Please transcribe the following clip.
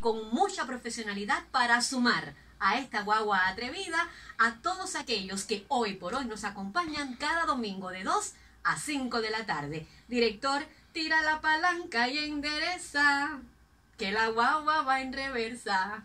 con mucha profesionalidad para sumar a esta guagua atrevida a todos aquellos que hoy por hoy nos acompañan cada domingo de 2 a 5 de la tarde. Director, tira la palanca y endereza, que la guagua va en reversa.